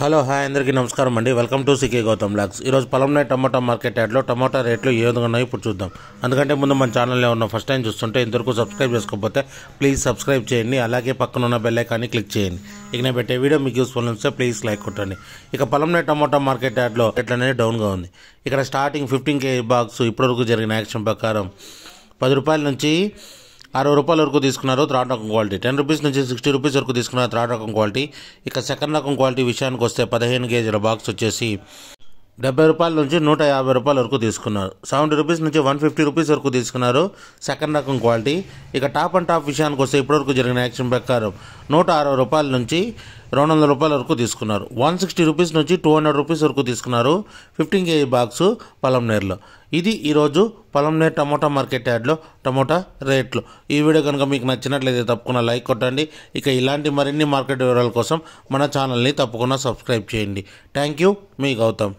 Hello hi అందరికీ నమస్కారం అండి. Welcome to CK Gautam blogs. ఈరోజు పొలంనే టమాటా మార్కెట్ యాడ్లో టమాటా రేట్లు ఏ విధంగా ఉన్నాయో ఇప్పుడు చూద్దాం. అందుకంటే ముందు మన ఛానల్లో ఉన్న ఫస్ట్ టైం చూస్తుంటే ఇంతవరకు సబ్స్క్రైబ్ చేసుకోకపోతే ప్లీజ్ సబ్స్క్రైబ్ చేయండి. అలాగే పక్కన ఉన్న బెల్ ఐకాన్ని క్లిక్ చేయండి. ఇక నేను పెట్టే వీడియో మీకు యూస్ఫుల్ ఉంటే ప్లీజ్ లైక్ కొట్టండి. ఇక పొలంనే టమాటా మార్కెట్ యాడ్లో రేట్లు అనేది డౌన్గా ఉంది. ఇక్కడ స్టార్టింగ్ ఫిఫ్టీన్ కే బాక్స్ ఇప్పటివరకు జరిగిన యాక్షన్ ప్రకారం పది రూపాయల నుంచి అరవై రూపాయల వరకు తీసుకున్నారు థర్డ్ రకం క్వాలిటీ. టెన్ రూపీస్ నుంచి సిక్స్టీ రూపీస్ వరకు తీసుకున్నారు థర్డ్ రకం క్వాలిటీ. ఇక సెకండ్ రకం క్వాలిటీ విషయానికి వస్తే పదిహేను కేజీల బాక్స్ వచ్చేసి డెబ్బై రూపాయల నుంచి నూట యాభై రూపాయల వరకు తీసుకున్నారు. సెవెంటీ రూపీస్ నుంచి వన్ ఫిఫ్టీ రూపీస్ వరకు తీసుకున్నారు. సెకండ్ రకం క్వాలిటీ ఇక టాప్ అండ్ టాప్ విషయానికి వస్తే ఇప్పటివరకు జరిగిన యాక్షన్ ప్రకారం నూట అరవై రూపాయల నుంచి రెండు వందల రూపాయల వరకు తీసుకున్నారు. వన్ సిక్స్టీ రూపీస్ నుంచి టూ హండ్రెడ్ రూపీస్ వరకు తీసుకున్నారు. ఫిఫ్టీన్ కేజీ బాక్సు పొలంనేరులో ఇది ఈరోజు పొలంనేరు టమోటా మార్కెట్ యార్డ్లో టమోటా రేట్లు. ఈ వీడియో కనుక మీకు నచ్చినట్లయితే తప్పకుండా లైక్ కొట్టండి. ఇక ఇలాంటి మరిన్ని మార్కెట్ వివరాల కోసం మన ఛానల్ని తప్పకుండా సబ్స్క్రైబ్ చేయండి. థ్యాంక్ యూ మీ గౌతమ్.